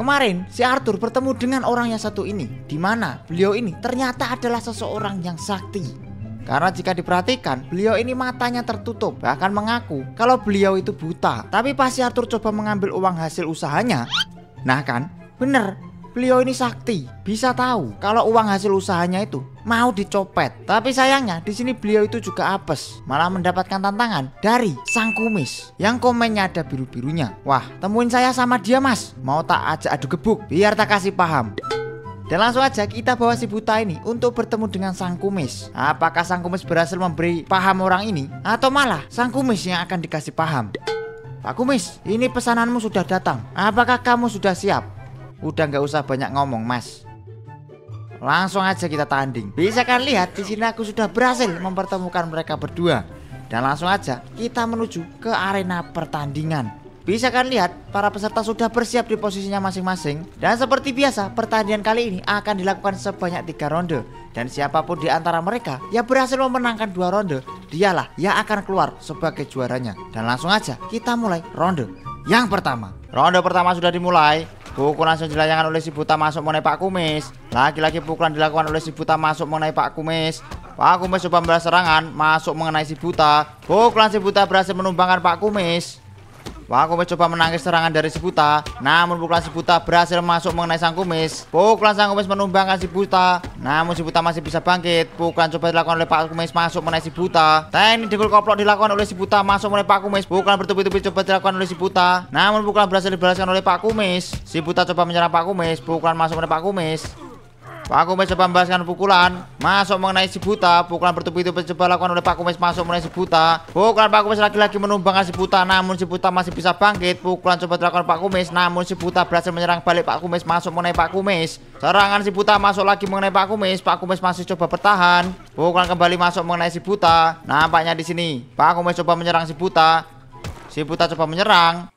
Kemarin si Arthur bertemu dengan orang yang satu ini, di mana beliau ini ternyata adalah seseorang yang sakti. Karena jika diperhatikan, beliau ini matanya tertutup, bahkan mengaku kalau beliau itu buta. Tapi pas si Arthur coba mengambil uang hasil usahanya, nah kan, bener, beliau ini sakti, bisa tahu kalau uang hasil usahanya itu mau dicopet. Tapi sayangnya di sini beliau itu juga apes, malah mendapatkan tantangan dari sang kumis yang komennya ada biru-birunya. Wah, temuin saya sama dia mas, mau tak ajak adu gebuk biar tak kasih paham. Dan langsung aja kita bawa si buta ini untuk bertemu dengan sang kumis. Apakah sang kumis berhasil memberi paham orang ini atau malah sang kumis yang akan dikasih paham? Pak Kumis, ini pesananmu sudah datang. Apakah kamu sudah siap? Udah nggak usah banyak ngomong, Mas. Langsung aja kita tanding. Bisa kan lihat di sini aku sudah berhasil mempertemukan mereka berdua. Dan langsung aja kita menuju ke arena pertandingan. Bisa kan lihat para peserta sudah bersiap di posisinya masing-masing Dan seperti biasa pertandingan kali ini akan dilakukan sebanyak tiga ronde Dan siapa pun di antara mereka yang berhasil memenangkan dua ronde Dialah yang akan keluar sebagai juaranya Dan langsung aja kita mulai ronde yang pertama Ronde pertama sudah dimulai Pukulan langsung dilayangkan oleh si buta masuk mengenai Pak Kumis. Lagi-lagi pukulan dilakukan oleh si buta masuk mengenai Pak Kumis. Pak Kumis coba membalas serangan Masuk mengenai si buta. Pukulan si buta berhasil menumbangkan Pak Kumis Pak Kumis coba menangkis serangan dari si buta. Namun pukulan si buta berhasil masuk mengenai sang kumis. Pukulan sang kumis menumbangkan si buta. Namun si buta masih bisa bangkit. Pukulan coba dilakukan oleh Pak Kumis masuk mengenai si buta. Teknik dengkul koplok dilakukan oleh si buta masuk mengenai Pak Kumis. Pukulan bertubi-tubi coba dilakukan oleh si buta. Namun pukulan berhasil dibalaskan oleh Pak Kumis. Si buta coba menyerang Pak Kumis. Pukulan masuk mengenai Pak Kumis Pak Kumis coba membahaskan pukulan. Masuk mengenai si buta. Pukulan bertubi-tubi coba lakukan oleh Pak Kumis. Masuk mengenai si buta. Pukulan Pak Kumis lagi-lagi menumbangkan si buta Namun si buta masih bisa bangkit. Pukulan coba dilakukan Pak Kumis Namun si buta berhasil menyerang balik Pak Kumis. Masuk mengenai Pak Kumis. Serangan si buta masuk lagi mengenai Pak Kumis. Pak Kumis masih coba bertahan. Pukulan kembali masuk mengenai si buta. Nampaknya di sini Pak Kumis coba menyerang si buta. Si buta coba menyerang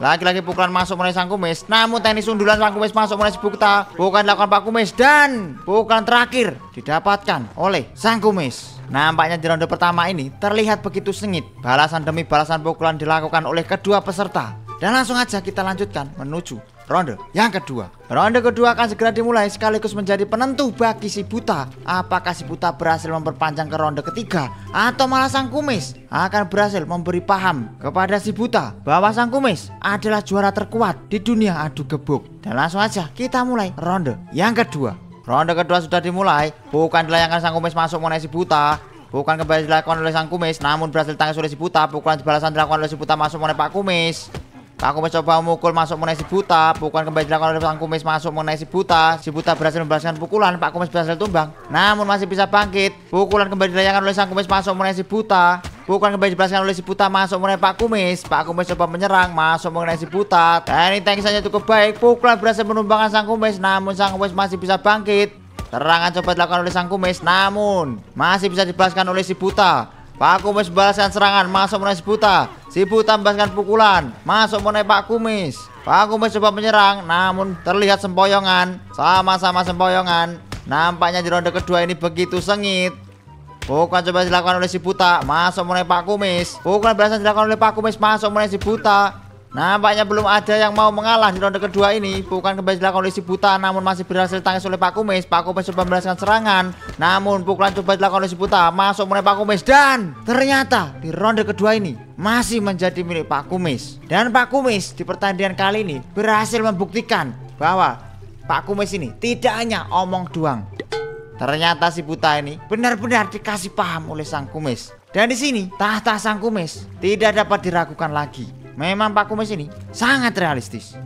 lagi-lagi pukulan masuk mulai sang kumis. Namun teknik sundulan sang kumis masuk mulai si buta Bukan dilakukan Pak Kumis. Dan pukulan terakhir didapatkan oleh sang kumis. Nampaknya di ronde pertama ini terlihat begitu sengit. Balasan demi balasan pukulan dilakukan oleh kedua peserta. Dan langsung aja kita lanjutkan menuju ronde yang kedua. Ronde kedua akan segera dimulai sekaligus menjadi penentu bagi si buta. Apakah si buta berhasil memperpanjang ke ronde ketiga atau malah sang kumis akan berhasil memberi paham kepada si buta bahwa sang kumis adalah juara terkuat di dunia adu gebuk. Dan langsung aja kita mulai ronde yang kedua. Ronde kedua sudah dimulai, bukan dilayangkan sang kumis masuk mengenai si buta, Bukan kembali dilakukan oleh sang kumis, namun berhasil tangkis oleh si buta. Pukulan balasan dilakukan oleh si buta masuk mengenai Pak Kumis. Pak Kumis coba memukul masuk mengenai si buta Pukulan kembali dilakukan oleh Pak Kumis masuk mengenai si buta Si buta berhasil membalaskan pukulan Pak Kumis berhasil tumbang. Namun masih bisa bangkit Pukulan kembali dilayangkan oleh sang Kumis masuk mengenai si buta Pukulan kembali dibalaskan oleh si buta masuk mengenai Pak Kumis. Pak Kumis coba menyerang masuk mengenai si buta. Dan ini tangkisannya cukup baik Pukulan berhasil menumbangkan sang Kumis Namun sang Kumis masih bisa bangkit. Serangan coba dilakukan oleh sang Kumis Namun masih bisa dibalaskan oleh si buta. Pak Kumis balaskan serangan masuk mengenai si buta. Si buta membalaskan pukulan masuk mengenai Pak Kumis. Pak Kumis coba menyerang namun terlihat sempoyongan. Sama-sama sempoyongan. Nampaknya di ronde kedua ini begitu sengit. Pukulan coba dilakukan oleh si buta masuk mengenai Pak Kumis. Pukulan balasan dilakukan oleh Pak Kumis masuk mengenai si buta. Nampaknya belum ada yang mau mengalah di ronde kedua ini. Bukan kembali dilakukan oleh si buta Namun masih berhasil tangis oleh Pak Kumis. Pak Kumis coba membalaskan serangan Namun pukulan coba dilakukan oleh si buta. Masuk mulai Pak Kumis Dan ternyata di ronde kedua ini Masih menjadi milik Pak Kumis. Dan Pak Kumis di pertandingan kali ini Berhasil membuktikan bahwa Pak Kumis ini tidak hanya omong doang. Ternyata si buta ini benar-benar dikasih paham oleh sang kumis. Dan di sini tahta sang kumis tidak dapat diragukan lagi. Memang Pak Kumis ini sangat realistis.